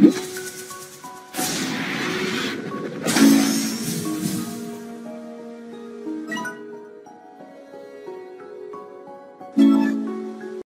you.